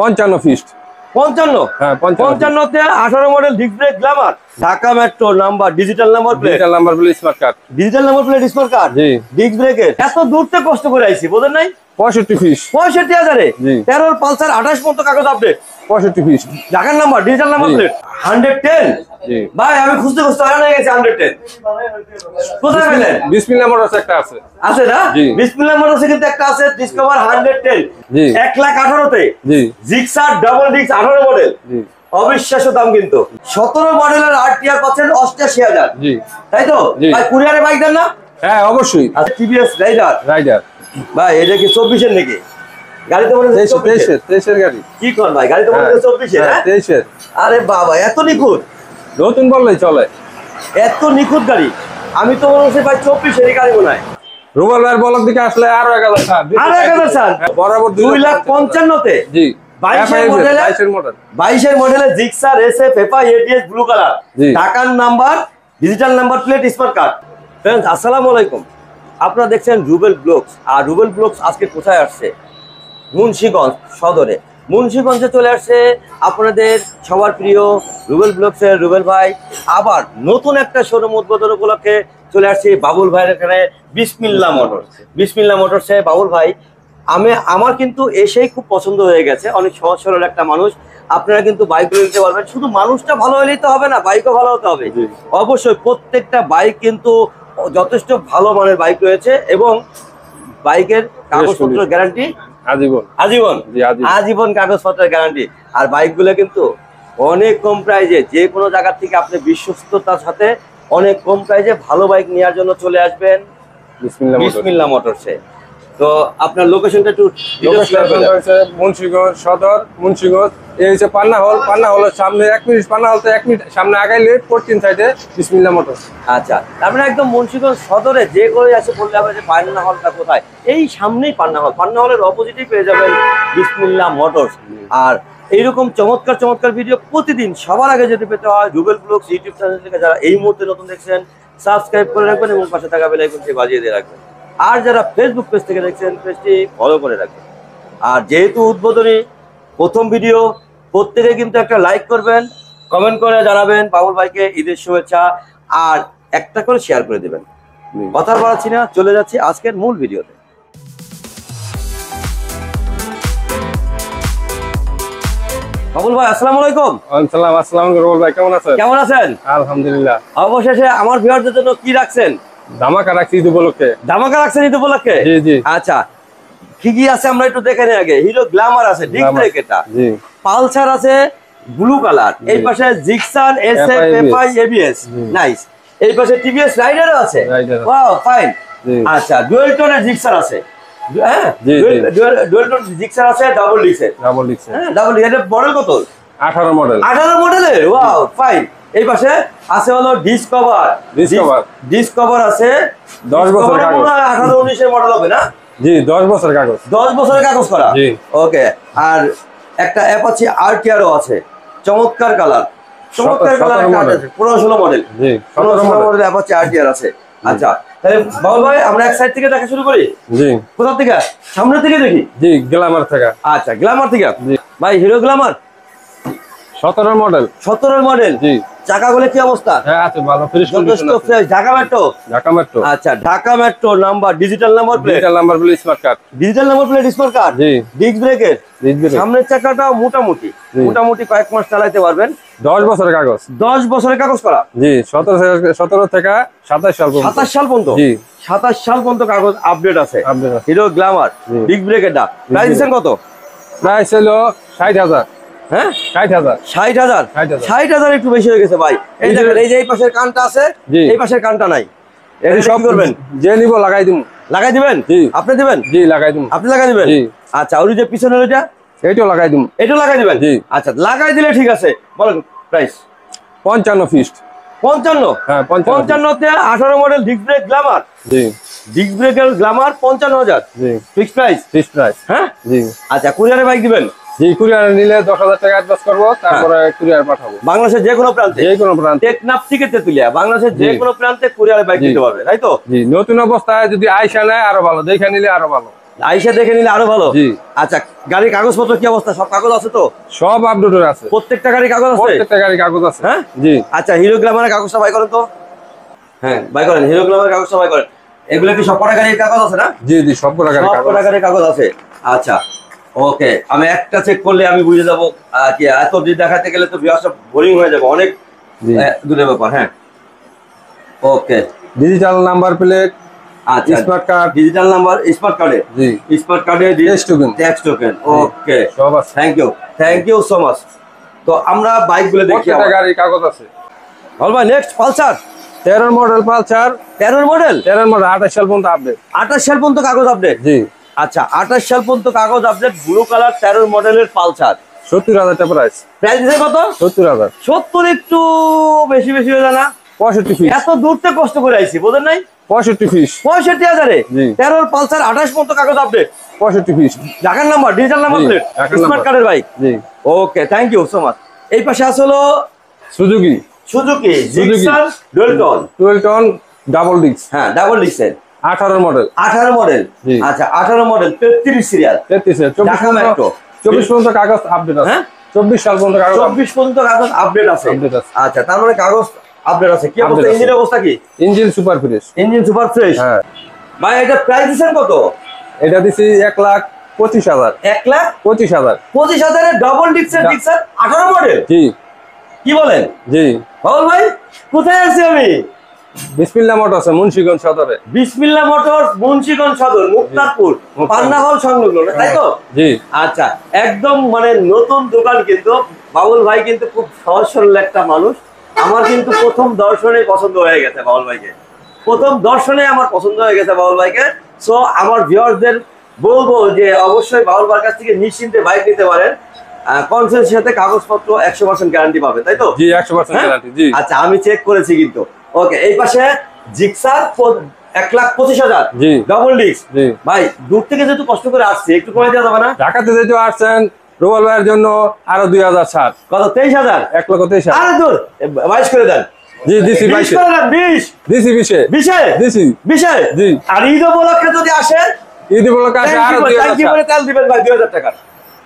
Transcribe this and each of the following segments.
পঞ্চান্ন ফিস্ট। পঞ্চান্ন? হ্যাঁ পঞ্চান্ন পঞ্চান্নতে আঠারো model disc brake Glamour Dhaka metro number digital number plate digital number plate smart card digital number plate smart card জি। Disc ব্রেকের এত দূর থেকে কষ্ট করে আইছি বোঝেন নাই? পঁয়ষট্টি ফিস্ট পঁয়ষট্টি হাজারে। তেরোর পালসার আঠাশ মতো কাগজ আপডেট পঁয়ষট্টি ঢাকার number digital number plate hundred ten জি। ভাই আমি খুঁজতে খুঁজতে হারানো হয়ে গেছে হান্ড্রেড টেন কোথায় পেলেন? বিসমিল্লা মোটরস একটা আছে। আছে না? মোটরসে কিন্তু একটা আছে ডিসকভার হান্ড্রেড টেন জি। এক লাখ আঠারোতে। জি। জিক্সার ডাবল ডিস্ক আঠারো মডেল জি। অবিশ্বাস্য দাম কিন্তু। সতেরো মডেলের আর টিআর পাচ্ছেন অষ্টাশি হাজার। জি। তাই তো? কুরিয়ারে বাইক দেন না? হ্যাঁ অবশ্যই। আচ্ছা টিভিএস রাইডার রাইডার ভাই এটা কি চব্বিশের নাকি? গাড়ি তো মনে তেইশের তেইশের তেইশের গাড়ি। কি কর ভাই গাড়ি তো মনে চব্বিশের তেইশের। আরে বাবা এত নিখুঁত। নতুন বললেই চলে। এত নিখুঁত গাড়ি। আমি তো মনে হচ্ছে ভাই চব্বিশের গাড়ি মনে হয়। রুবেল ভাইয়ের বলক দিকে আসলে আরও এক হাজার ছাড় আরও এক হাজার ছাড়? হ্যাঁ, বরাবর দুই লাখ পঞ্চান্নতে। জি বাইশের মডেলে? Blue colour. ঢাকার number digital number plate smart card আসসালামু আলাইকুম। আপনারা দেখছেন রুবেল ব্লগস। আর রুবেল ব্লগস আজকে কোথায় আসছে? মুন্সিগঞ্জ সদরে। মুন্সিগঞ্জে চলে আসছে আপনাদের সবার প্রিয় রুবেল ব্লগসের রুবেল ভাই। আবার নতুন একটা শোরুম উদ্বোধন উপলক্ষে চলে আসছি বাবুল ভাইয়ের এখানে বিসমিল্লা মোটর বিসমিল্লা মোটরসে বাবুল ভাই আমি আমার কিন্তু এসেই খুব পছন্দ হয়ে গেছে। অনেক সহজ সরল একটা মানুষ। আপনারা কিন্তু বাইকগুলো নিতে পারবেন। শুধু মানুষটা ভালো হলেই তো হবে না বাইকও ভালো হতে হবে। অবশ্যই প্রত্যেকটা বাইক কিন্তু যথেষ্ট ভালো মানের বাইক রয়েছে এবং বাইকের কাগজপত্র গ্যারান্টি আজীবন। আজীবন। আজীবন। কাগজপত্রের গ্যারান্টি আর বাইকগুলো কিন্তু অনেক কম প্রাইজে যে কোনো জায়গার থেকে আপনি বিশ্বস্ততার সাথে অনেক কম প্রাইজে ভালো বাইক নেওয়ার জন্য চলে আসবেন। বিসমিল্লা মোটরসে। তো আপনার লোকেশনটা একটু মুন্সিগঞ্জ সদর মুন্সিগঞ্জ। এই হচ্ছে পান্না হল পান্না হলের সামনে এক মিনিট পান্না হল তো এক মিনিট সামনে আগাইলে পশ্চিম সাইডে বিসমিল্লাহ মোটরস আচ্ছা মানে একদম মুন্সিগঞ্জ সদরে যে করে আছে বললে হবে যে পান্না হলটা কোথায়? এই সামনেই পান্না হল। পান্না হলের অপোজিটেই পেয়ে যাবেন বিসমিল্লা মোটরস আর এইরকম চমৎকার চমৎকার ভিডিও প্রতিদিন সবার আগে যদি পেতে হয় গুগল ব্লগস ইউটিউব চ্যানেল থেকে যারা এই মুহূর্তে নতুন দেখছেন সাবস্ক্রাইব করে রাখবেন এবং পাশে থাকা বেল আইকনটি বাজিয়ে দিয়ে রাখবেন। আর যারা ফেসবুক পেজ থেকে দেখছেন পেজটি ফলো করে রাখবেন। আর যেহেতু উদ্বোধনী প্রথম ভিডিও প্রত্যেকে কিন্তু একটা লাইক করবেন কমেন্ট করে জানাবেন বাবুল ভাইকে ঈদের শুভেচ্ছা আর একটা করে শেয়ার করে দেবেন। কথা বাড়াচ্ছি না চলে যাচ্ছি আজকের মূল ভিডিওতে বাবুল ভাই আসসালামু আলাইকুম। আসসালাম আসসালাম রোল ভাই কেমন আছেন? কেমন আছেন? আলহামদুলিল্লাহ। অবশেষে আমার ভিউয়ারদের জন্য কি রাখছেন? ধামাকা রাখছি ঈদ উপলক্ষে। ধামাকা রাখছেন ঈদ উপলক্ষে? জি জি। আচ্ছা কি কি আছে আমরা একটু দেখে নিই আগে? হিরো গ্ল্যামার আছে ডিক ব্রেক এটা। জি। পালসার আছে ব্লু কালার। এই পাশে Gixxer S F FI F I ABS. Nice এই পাশে টিভিএস রাইডারও আছে? ওয়াও ফাইন আচ্ছা ডুয়েল টোনের জিক্সার আছে। হ্যাঁ। ডুয়েল টোন জিক্সার আছে ডাবল ডিক্সের। ডাবল লিখছে হ্যাঁ ডাবল ডিক্স মডেল কত? আঠারো মডেল আঠারো মডেলের ওয়াও ফাইন এই পাশে আছে হলো ডিসকভার Discover। ডিসকভার আছে। দশ বছর কাগজ। আঠারো উনিশের মডেল হবে না? জি দশ বছর কাগজ। দশ বছরের কাগজ করা? জি। ওকে আর একটা অ্যাপাচি আরটিআরও আছে। চমৎকার কালার চমৎকার কালার model। পনেরো ষোলো মডেল জি পনেরো সতেরো ষোলো মডেল মডেল অ্যাপাচি আরটিআর আছে আচ্ছা তাহলে বাবুল ভাই আমরা এক সাইড থেকে দেখা শুরু করি? জি। কোথা থেকে? সামনে থেকে দেখি? জি গ্লামার থেকে। আচ্ছা গ্ল্যামার থেকে। জি। ভাই হিরো গ্ল্যামার সতেরো মডেল সতেরো মডেল জি। চাকাগুলো কি অবস্থা? হ্যাঁ আছে ভালো ফ্রেশ যথেষ্ট fresh Dhaka metro Dhaka metro আচ্ছা Dhaka metro number digital number plate digital number বলে smart card digital number plate smart card জি। ডিস্ক ব্রেকের সামনের চাকাটাও মোটামুটি। মোটামুটি কয়েক মাস চালাইতে পারবেন। দশ বছরের কাগজ। দশ বছরের কাগজ করা? জি সতেরো থেকে- সতেরো থেকে সাতাশ সাল সাতাশ সাল পর্যন্ত? জি। সাতাশ সাল পর্যন্ত কাগজ আপডেট আছে। হিরো গ্ল্যামার জি। বিগ ব্রেকেরটা প্রাইস কত? প্রায় ছিল ষাট হাজার। হ্যাঁ? ষাট হাজার। ষাট হাজার? 60,000 ষাট হাজার একটু বেশি হয়ে গেছে ভাই। এই দেখেন এই যে এই পাশের কানটা আছে। এই পাশের কানটা নাই। সব করবেন? যে নিব লাগাই দিম। লাগাই দিবেন। আপনি দিবেন? জি লাগাই দিম। আপনি লাগাই দিবেন। আচ্ছা ওই যে পিছনের ওইটা? এইটাও লাগাই দিম। এটা লাগাই দিবেন? জি। আচ্ছা লাগাই দিলে ঠিক আছে। বলেন প্রাইস পঞ্চান্ন ফিস্ট পঞ্চান্ন? হ্যাঁ পঞ্চান্নতে আঠারো মডেল ডিস্ক ব্রেক গ্ল্যামার জি। ডিস্ক ব্রেকের গ্ল্যামার পঞ্চান্ন হাজার। জি। ফিক্স প্রাইস ফিক্স প্রাইস হ্যাঁ? জি। আচ্ছা কুরিয়ারে বাইক দিবেন? কুরিয়ার নিলে দশ হাজার টাকা অ্যাডভান্স করব তারপরে কুরিয়ার পাঠাবো। বাংলাদেশের যে কোনো প্রান্তে। যে কোনো প্রান্তে। টেকনাফ থেকে তেতুলিয়া বাংলাদেশের যে কোনো প্রান্তে কুরিয়ারে বাইক। দিতে পারবে তাই তো? নতুন অবস্থায় যদি নেয় আরও ভালো। দেখে নিলে আরও ভালো। আইসা দেখে নিলে আরও ভালো। আচ্ছা গাড়ির কাগজপত্র কি অবস্থা? সব কাগজ আছে তো? সব আছে। প্রত্যেকটা গাড়ির কাগজ আছে? প্রত্যেকটা গাড়ি কাগজ আছে। হ্যাঁ? জি। আচ্ছা হিরো গ্লামারের কাগজটা বাই করেন তো। হ্যাঁ বাই করেন। হিরো গ্লামারের কাগজটা বাই করেন। এগুলো কি সব কটা গাড়ির কাগজ আছে না? জি জি সব কটা। গাড়ির কাগজ আছে। আচ্ছা ওকে আমি একটা চেক করলে আমি বুঝে যাব কি এত দিন দেখাতে গেলে তো ভিউয়ার্সটা বোরিং হয়ে যাবে অনেক দূরের ব্যাপার হ্যাঁ। ওকে ডিজিটাল নাম্বার প্লেট আচ্ছা smart card digital number smart কার্ডে জি। স্মার্ট কার্ডে। Tax token okay thank you thank you so much তো আমরা বাইকগুলো দেখি গাড়ির কাগজ আছে? ভাই নেক্সট পালসার তেরোর মডেল পালসার তেরোর মডেল তেরোর মডেল আঠাশ সাল পর্যন্ত আপডেট আঠাশ সাল পর্যন্ত কাগজ আপডেট জি। আচ্ছা আঠাশ সাল পর্যন্ত কাগজ আপডেট ব্লু কালার তেরোর মডেলের পালসার। সত্তর হাজার প্রাইস প্রাইস কত? সত্তর হাজার। সত্তর একটু বেশি বেশি হয়ে না? পঁয়ষট্টি ফিস এত দূরতে কষ্ট করে আইছি বোঝেন নাই? পঁয়ষট্টি ফিস পঁয়ষট্টি হাজারে? তেরোর পালসার আঠাশ পর্যন্ত কাগজ আপডেট পঁয়ষট্টি ফিস ঢাকার number digital number plate smart কার্ডের bike okay thank you so much এই পাশে আসলো Suzuki Suzuki Suzuki dual tone dual tone double disc হ্যাঁ ডাবল ডিস্কের 18 মডেল 18 মডেল আচ্ছা 18 model 33 serial 33 serial Dhaka metro 24 পর্যন্ত কাগজ আপডেট আছে। হ্যাঁ? 24 সাল পর্যন্ত কাগজ 24 পর্যন্ত কাগজ আপডেট আছে। আপডেট আছে। আচ্ছা তার মানে কাগজ আপডেট আছে। কি অবস্থা? ইঞ্জিনের অবস্থা কি? Engine super fresh engine super fresh হ্যাঁ। ভাই এটা প্রাইস দিছেন কত? এটা দিছি 1 লাখ পঁচিশ হাজার। এক লাখ পঁচিশ হাজার। পঁচিশ হাজারের ডবল ডিক্সার ডিক্সার আঠারো মডেল জি। কি বলেন? জি। বাবুল ভাই কোথায় আছি আমি? বিসমিল্লা মোটর আছে মুন্সিগঞ্জ সদরে। বিসমিল্লা মোটর মুন্সিগঞ্জ সদর মুক্তারপুর। পান্না হল সংলগ্ন তাই তো? জি। আচ্ছা একদম মানে নতুন দোকান কিন্তু বাবুল ভাই কিন্তু খুব সহজ সরল একটা মানুষ। আমার কিন্তু প্রথম দর্শনে পছন্দ হয়ে গেছে বাবুল ভাইকে। প্রথম দর্শনে আমার পছন্দ হয়ে গেছে বাবুল ভাইকে। সো আমার ভিউয়ারদের বলব যে অবশ্যই বাবুল ভাইয়ের কাছ থেকে নিশ্চিন্তে বাইক নিতে পারেন। কনসেন্সের সাথে কাগজপত্র একশো পার্সেন্ট গ্যারান্টি পাবে তাই তো? জি একশো পার্সেন্ট হ্যাঁ? গ্যারান্টি জি। আচ্ছা আমি চেক করেছি কিন্তু। ওকে এই পাশে জিক্সার এক লাখ পঁচিশ হাজার। জি। ডবল ডিস্ক ভাই দূর থেকে যেহেতু কষ্ট করে আসছে একটু কমে দেওয়া যাবে না? ঢাকাতে যেহেতু আসছেন রুবেল ভাইয়ের জন্য আরও দুই হাজার ছাড় কত তেইশ হাজার? এক লক্ষ তেইশ হাজার। আরে দূর বাইশ করে দেন। জি দিছি বাইশে। বিশ দিছি বিশে। বিশে? দিছি। বিশে? জি। আর ঈদ উপলক্ষে যদি আসেন ঈদ উপলক্ষে আসে আরও দুই হাজার টাকা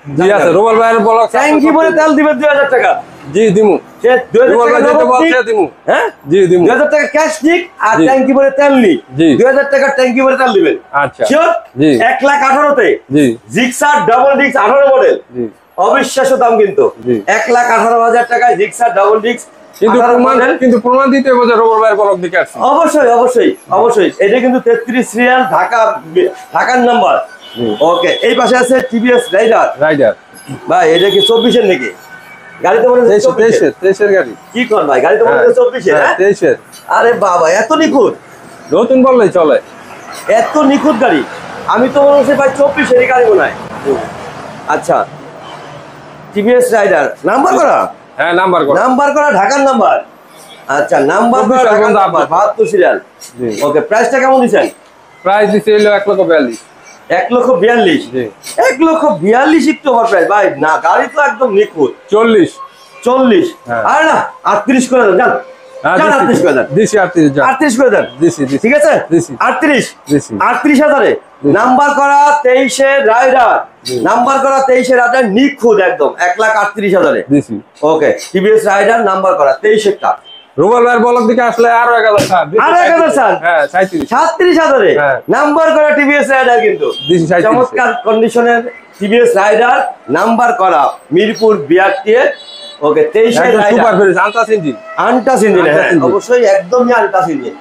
জি আছে রুবেল ভাইয়ের ব্লক ট্যাঙ্কি ভরে তেল দুই হাজার টাকা। জি দিমু। সে দুই হাজার রুবেল ভাই টাকা যেটা বলছে দিমু। হ্যাঁ? জি দিমু। দুই হাজার টাকা ক্যাশ নিক আর জি। ট্যাঙ্কি ভরে তেল নি। জি। দুই হাজার টাকা ট্যাঙ্কি ভরে তেল দিবেন। আচ্ছা। শিওর জি। এক লাখ আঠারোতে জি। জিক্সার ডাবল ডিস্ক আঠারো মডেল জি। অবিশ্বাস্য দাম কিন্তু। জি। এক লাখ আঠারো হাজার টাকায় জিক্সার ডাবল ডিস্ক কিন্তু প্রমাণ কিন্তু প্রমাণ দিতে হবে যে রুবেল ভাইয়ের ব্লক দিকে আসছি। অবশ্যই অবশ্যই অবশ্যই। এটা কিন্তু তেত্রিশ সিরিয়াল ঢাকা ঢাকার নাম্বার। ওকে এই পাশে আছে টিভিএস রাইডার রাইডার ভাই এটা কি চব্বিশের নাকি? গাড়ি তো মনে হচ্ছে তেইশের তেইশের গাড়ি। কি কর ভাই গাড়ি তো মনে হচ্ছে চব্বিশের হ্যাঁ? হ্যাঁ? তেইশের। আরে বাবা এত নিখুঁত। নতুন বললেই চলে। এত নিখুঁত গাড়ি। আমি তো মনে হচ্ছে ভাই চব্বিশের গাড়ি মনে হয়। আচ্ছা টিভিএস রাইডার নাম্বার করা? হ্যাঁ নাম্বার কর। নাম্বার করা ঢাকার নাম্বার। আচ্ছা নাম্বার করা ঢাকার নাম্বার। বাহাত্তর সিরিয়াল ওকে প্রাইসটা কেমন দিচ্ছেন? প্রাইস দিচ্ছে এলো এক লক্ষ বিয়াল্লিশ। এক লক্ষ বিয়াল্লিশ। এক লক্ষ বিয়াল্লিশ একটু ওভার প্রাইস ভাই না গাড়ি তো একদম নিখুঁত। চল্লিশ। চল্লিশ। হ্যাঁ। আর না আটত্রিশ করে দেন নাম্বার করা তেইশে রাইডার নাম্বার করা তেইশে রাইডার নিখুঁত একদম। এক লাখ আটত্রিশ হাজারে। ওকে টিভিএস রাইডার নাম্বার করা তেইশের টা রুবেল ভাইয়ের ব্লক দিকে আসলে আরও এক হাজার আরও এক হাজার? হ্যাঁ সাঁত্রিশ হাজারে? হ্যাঁ। নাম্বার করা টিভিএস রাইডার কিন্তু। চমৎকার কন্ডিশনের টিভিএস রাইডার নাম্বার করা মিরপুর বিআরটিএ। ওকে তেইশে super fresh untouched engine untouched engine. অবশ্যই একদমই আনটাস ইঞ্জিন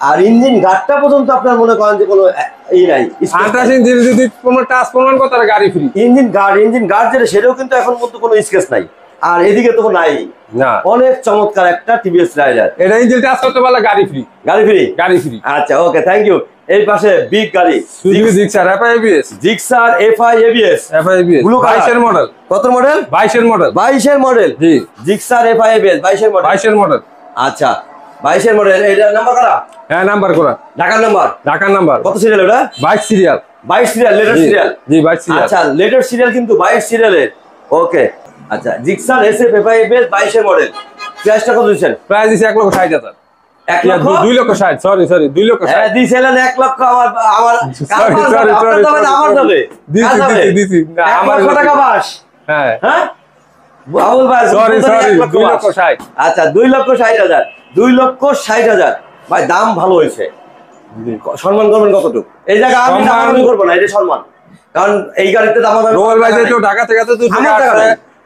আর ইঞ্জিন গাড়টা পর্যন্ত আপনার মনে করেন যে কোনো আহ, ই নাই আনতাস ইঞ্জিন যদি কোনো টাচ প্রমাণ করতে গাড়ি free engine guard engine guard যেটা সেটাও কিন্তু এখন পর্যন্ত কোনো স্কেচ নাই। আর এদিকে তো নাই। না। অনেক চমৎকার একটা টিভিএস রাইডার এটা ইঞ্জিন টাচ করতে পারলে গাড়ি ফ্রি গাড়ি ফ্রি গাড়ি ফ্রি আচ্ছা ওকে থ্যাংক ইউ এই পাশে বিগ গাড়ি। Suzuki Gixxer FI ABS Gixxer FI ABS FI ABS Blue color। 22 এর মডেল কত মডেল 22 এর মডেল বাইশের মডেল জি। জিক্সার এফআই এবিএস বাইশের মডেল 22 এর মডেল আচ্ছা বাইশের মডেল এটা নাম্বার করা? হ্যাঁ নাম্বার করা। ঢাকার নাম্বার ঢাকার নাম্বার কত সিরিয়াল ওটা? 22 সিরিয়াল বাইশ সিরিয়াল লেটার সিরিয়াল জি 22 সিরিয়াল আচ্ছা লেটার সিরিয়াল কিন্তু বাইশ সিরিয়ালের ওকে আচ্ছা জিক্সার এফআই এবিএস বাইশের মডেল প্রাইসটা কত দিচ্ছেন? প্রাইস দিছে 1 লক্ষ 60 হাজার। এক লক্ষ? দু- দুই লক্ষ ষাট সরি সরি দুই লক্ষ হ্যাঁ ষাট দিয়েছিলেন এক লক্ষ আমার আমার সরি সরি সরি আমার যাবে দিছি দিছি দিছি না, আমার লক্ষ টাকা বাস। হ্যাঁ। হ্যাঁ? বাবুল ভাই সরি সরি দুই লক্ষ ষাট। আচ্ছা দুই লক্ষ ষাট হাজার দুই লক্ষ ষাট হাজার। ভাই দাম ভালো হয়েছে। সম্মান করবেন কতটুকু? এই জায়গা আমি করব না যে সম্মান। কারণ এই গাড়িতে রোবেল ভাই ঢাকা থেকে তো আমার টাকা।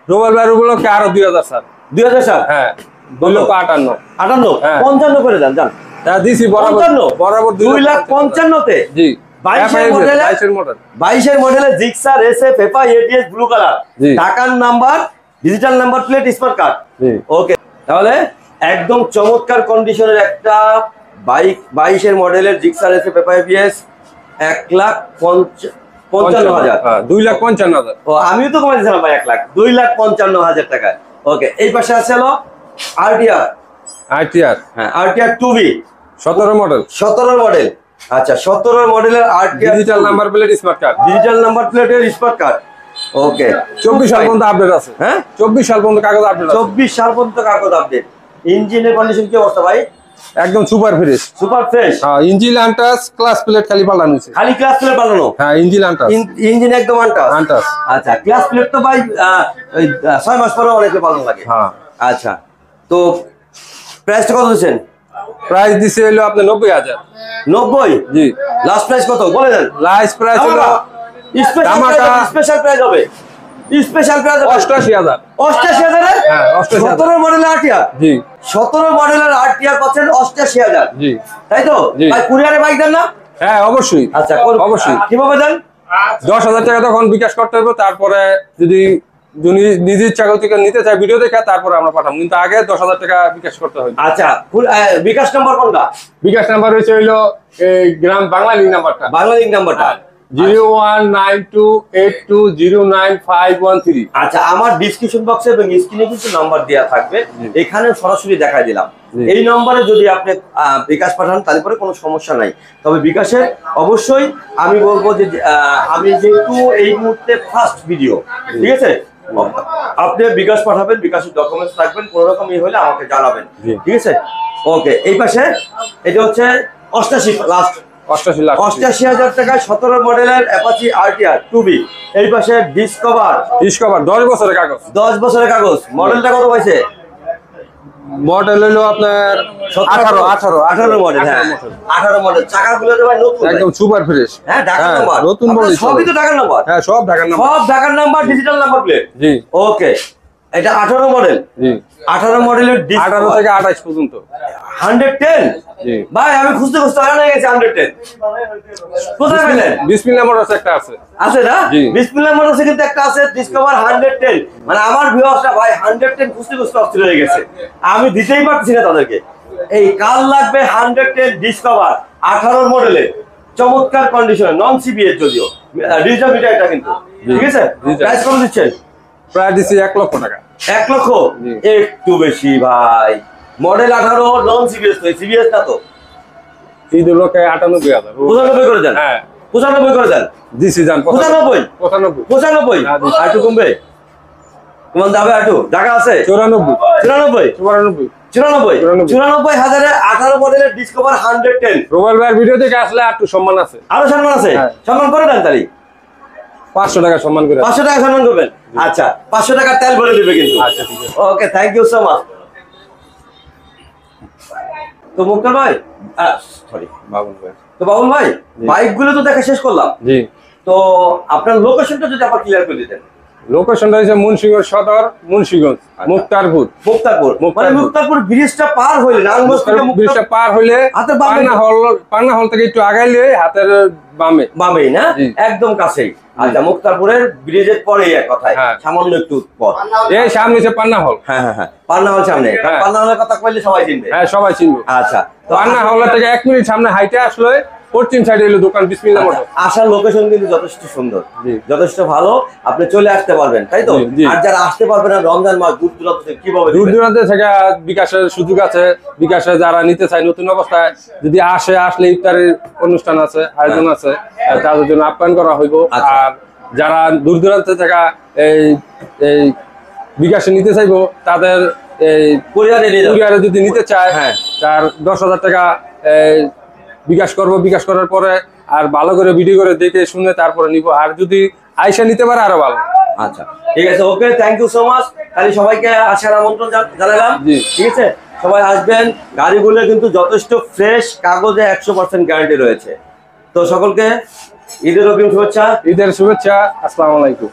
রোবেল ভাই উপলক্ষে আরও দুই হাজার স্যার। দুই হাজার স্যার? হ্যাঁ দুই লক্ষ আটান্ন। আটান্ন? হ্যাঁ। পঞ্চান্ন করে যান। হ্যাঁ দিছি বরাবর বরাবর দুই লাখ পঞ্চান্নতে? জি। বাইশের মডেলের জিক্সার এসএ পেপা এটিএস ব্লু কালার জি। টাকার number digital number plate smart card okay. তাহলে একদম চমৎকার কন্ডিশনের একটা বাইক বাইশের মডেলের জিক্সার এসে পেপা এপিএস এক লাখ পঞ্চ- পঞ্চান্ন হাজার। হ্যাঁ, দুই লাখ পঞ্চান্ন হাজার। ও আমিও তো কমাই দিয়েছিলাম ভাই এক লাখ। দুই লাখ পঞ্চান্ন হাজার টাকায় ওকে এই পাশে আছে হলো আরটিআর আইটিআর হ্যাঁ আরটিআর সতেরো মডেল সতেরো মডেল আচ্ছা সতেরো মডেলের RTR digital number plate smart card digital number প্লেটের স্মার্ট কার্ড ওকে। চব্বিশ সাল পর্যন্ত আপডেট আছে। হ্যাঁ? চব্বিশ সাল পর্যন্ত কাগজ আপডেট চব্বিশ সাল পর্যন্ত কাগজ আপডেট ইঞ্জিনের কন্ডিশন কি অবস্থা ভাই? একদম সুপার ফ্রেশ সুপার ফ্রেশ হ্যাঁ ইঞ্জিল আন্টাস ক্লাস প্লেট খালি পাল্টানো হয়েছে। খালি ক্লাস প্লেট বানানো? হ্যাঁ ইঞ্জিল আন্টাস। ইঞ্জিন একদম আনটাস? আন্টাস। আচ্ছা ক্লাস প্লেট তো ভাই ছয় মাস পরে অনেকে পালন লাগে। হ্যাঁ। আচ্ছা তো প্রাইসটা কত দিচ্ছেন? প্রাইস দিছে হলো আপনার নব্বই হাজার। নব্বই? জি। লাস্ট প্রাইস কত? বলে দেন। লাইস প্রাইস হলো স্পেশাল প্রাইস হবে। স্পেশাল অষ্টাশি হাজারে। হ্যাঁ, অষ্টাশি হাজার। সতেরো মডেলের আটিয়া জি। সতেরো মডেলের পাচ্ছেন অষ্টাশি হাজার। জি। তাই তো? ভাই কুরিয়ারে বাইক দেন না? হ্যাঁ অবশ্যই। আচ্ছা অবশ্যই। কীভাবে দেন? দশ হাজার টাকা তখন বিকাশ করতে হবে তারপরে যদি যিনি নিজে ইচ্ছা থেকে নিতে চায় ভিডিও দেখে তারপরে আমরা পাঠাবো। কিন্তু আগে দশ হাজার টাকা বিকাশ করতে হবে। আচ্ছা বিকাশ নাম্বার কোনটা? বিকাশ নাম্বার হয়েছে হইল এই গ্রাম বাংলা লিঙ্ক নাম্বারটা বাংলা লিঙ্ক নাম্বারটা আচ্ছা আমার ডিসক্রিপশন বক্সে এবং স্ক্রিনে কিন্তু নাম্বার দেওয়া থাকবে। এখানে সরাসরি দেখাই দিলাম। এই নম্বরে যদি আপনি বিকাশ পাঠান তাহলে পরে কোনো সমস্যা নাই। তবে বিকাশে অবশ্যই আমি বলব যে আমি যেহেতু এই মুহূর্তে ফার্স্ট ভিডিও ঠিক আছে? আপনি বিকাশ পাঠাবেন বিকাশের ডকুমেন্টস রাখবেন কোনো রকম ই হলে আমাকে জানাবেন ঠিক আছে? ওকে এই পাশে এটা হচ্ছে অষ্টাশি লাস্ট অষ্টাশি হাজার টাকায় সতেরো মডেলের অ্যাপাচি আরটিআর টু বি এই পাশে ডিসকভার ডিসকভার দশ বছরের কাগজ। দশ বছরের কাগজ। মডেলটা কত পাইছে মডেল হইল আপনার আঠারো আঠারো আঠারো মডেল হ্যাঁ। আঠারো মডেল। চাকাগুলো তো নতুন। একদম সুপার ফ্রেশ হ্যাঁ নাম্বার নতুন সবই তো ঢাকার নাম্বার হ্যাঁ সব ঢাকার নাম্বার সব ঢাকার নাম্বার ডিজিটাল নাম্বার প্লেট জি। ওকে এটা আঠারো মডেল জি। আঠারো মডেলের আঠারো থেকে আঠাশ পর্যন্ত। হান্ড্রেড টেন জি। ভাই আমি খুঁজতে খুঁজতে হারানো হয়ে গেছে হান্ড্রেড টেন কোথায় পেলেন? বিসমিল্লা মোটরস একটা আছে। আছে না? জি। বিসমিল্লাহ মোটরসে কিন্তু একটা আছে ডিসকভার হান্ড্রেড টেন মানে আমার ভিউয়ার্সরা ভাই হান্ড্রেড টেন খুঁজতে খুঁজতে অস্থির হয়ে গেছে। আমি দিতেই পারছি না তাদেরকে। এই কাল লাগবে হান্ড্রেড টেন ডিসকভার আঠারো মডেলের চমৎকার কন্ডিশনে নন সিবিএস যদিও। ডিজিটাল মিটার এটা কিন্তু। ঠিক আছে। প্রাইস কত দিচ্ছেন? প্রায় দিচ্ছি এক লক্ষ টাকা। এক লক্ষ? একটু বেশি ভাই। মডেল আঠারো নন সিবিএস তো সিবিএস না তো। ঈদ লোকে আটানব্বই হাজার। পঁচানব্বই করে দেন? হ্যাঁ। পঁচানব্বই করে দেন? দিছি যান পঁচানব্বই। পঁচানব্বই? পঁচানব্বই। হ্যাঁ, আটু কমবে? তোমার যাবে আটু টাকা আছে? চৌরানব্বই। চুরানব্বই? চুরানব্বই। চুরানব্বই। চুরানব্বই। হাজারে আঠারো মডেলের ডিসকভার হান্ড্রেড টেন রোবাল ভাইয়ের ভিডিও দেখে আসলে একটু সম্মান আছে। আরও সম্মান আছে? হ্যাঁ। সম্মান করে দেন তাহলে। পাঁচশো টাকা সম্মান করে পাঁচশো টাকা সম্মান করবেন? আচ্ছা পাঁচশো টাকা তেল ভরে দিবে কিন্তু। আচ্ছা ঠিক আছে। Okay thank you so much তো মুক্তার ভাই সরি বাবুল ভাই। তো বাবুল ভাই বাইকগুলো তো দেখা শেষ করলাম। জি। তো আপনার লোকেশনটা যদি আবার ক্লিয়ার করে দিতেন। লোকেশনটা হচ্ছে মুন্সিগঞ্জ সদর মুন্সিগঞ্জ মুক্তারপুর। মুক্তারপুর। মানে মুক্তারপুর। ব্রিজটা পার হইলে ব্রিজটা পার হইলে হাতের বামে। পান্না হল পান্না হল থেকে একটু আগাইলে হাতের বামে। বামেই না? একদম কাছেই। আচ্ছা মুক্তারপুরের ব্রিজের পরেই এক কথায়। হ্যাঁ। সামান্য একটু পথ। এই সামনে হচ্ছে পান্না হল হ্যাঁ হ্যাঁ হ্যাঁ। পান্না হল সামনে। হ্যাঁ। পান্না হলের কথা কইলে সবাই চিনবে। হ্যাঁ সবাই চিনবে। আচ্ছা তো পান্না হলের থেকে এক মিনিট সামনে হাইটে আসলে পশ্চিম সাইডে এলো দোকান বিসমিল্লা আচ্ছা, মোটর আসার লোকেশন কিন্তু যথেষ্ট সুন্দর যথেষ্ট ভালো আপনি চলে আসতে পারবেন তাই তো। আর যারা আসতে পারবেন না রমজান মাস দূর দূরান্ত থেকে কীভাবে দূর দূরান্ত থেকে বিকাশের সুযোগ আছে বিকাশে যারা নিতে চায় নতুন অবস্থায় যদি আসে আসলে ইফতারের অনুষ্ঠান আছে আয়োজন আছে তাদের জন্য আপ্যায়ন করা হইব আচ্ছা। আর যারা দূর দূরান্ত থেকে এই এই বিকাশে নিতে চাইব তাদের এই। কুরিয়ারে যদি নিতে চায় হ্যাঁ। তার দশ হাজার টাকা বিকাশ করব বিকাশ করার পরে আর ভালো করে ভিডিও করে দেখে শুনে তারপরে নিব। আর যদি আইসা নিতে পারে আরও ভালো। আচ্ছা ঠিক আছে okay thank you so much তাহলে সবাইকে আসার আমন্ত্রণ জান- জানালাম। ঠিক আছে? সবাই আসবেন। গাড়িগুলো কিন্তু যথেষ্ট ফ্রেশ কাগজে একশো পার্সেন্ট গ্যারান্টি রয়েছে। তো সকলকে ঈদের অগ্রিম শুভেচ্ছা। ঈদের শুভেচ্ছা আসসালামু আলাইকুম।